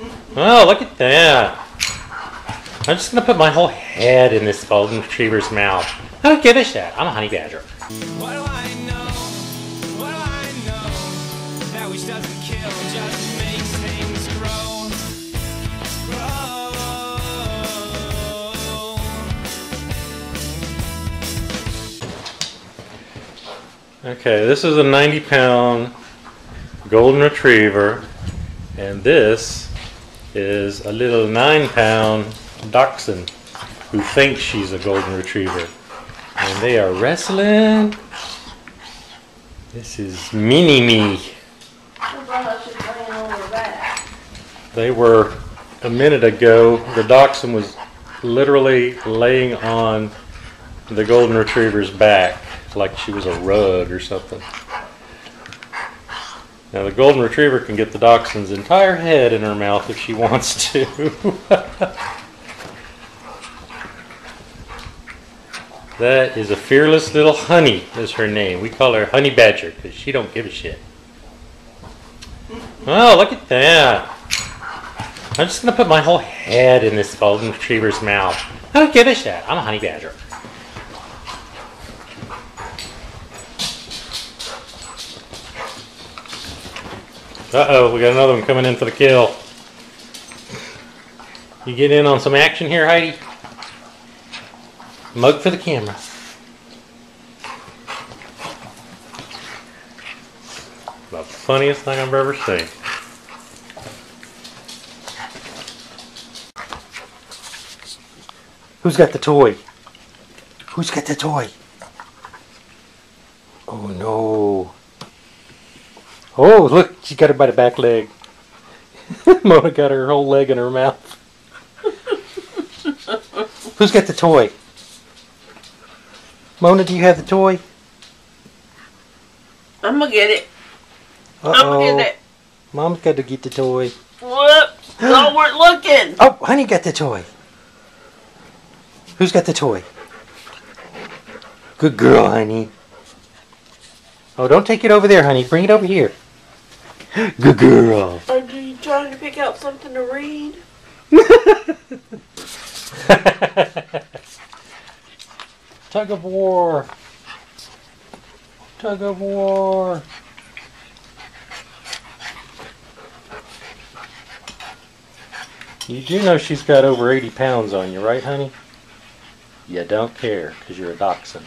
Oh, look at that. I'm just gonna put my whole head in this golden retriever's mouth. I don't give a shit. I'm a honey badger. What do I know? What do I know? That which doesn't kill just makes things grow. Grow. Okay, this is a 90 pound golden retriever, and this is a little 9 pound dachshund who thinks she's a golden retriever. And they are wrestling. This is Mini Me. They were a minute ago, the dachshund was literally laying on the golden retriever's back like she was a rug or something. Now the golden retriever can get the dachshund's entire head in her mouth if she wants to. that is a fearless little honey is her name. We call her Honey Badger because she don't give a shit. Oh, look at that. I'm just gonna put my whole head in this golden retriever's mouth. I don't give a shit. I'm a honey badger. Uh-oh, we got another one coming in for the kill. You get in on some action here, Heidi? Mug for the camera. The funniest thing I've ever seen. Who's got the toy? Who's got the toy? Oh no. Oh, look, she got her by the back leg. Mona got her whole leg in her mouth. Who's got the toy? Mona, do you have the toy? I'm gonna get it. I'm gonna get it. Mom's got to get the toy. Whoop! No, we're looking. Oh, honey got the toy. Who's got the toy? Good girl, honey. Oh, don't take it over there, honey. Bring it over here. Good girl. Are you trying to pick out something to read? Tug of war. Tug of war. You do know she's got over 80 pounds on you, right, honey? You don't care because you're a dachshund.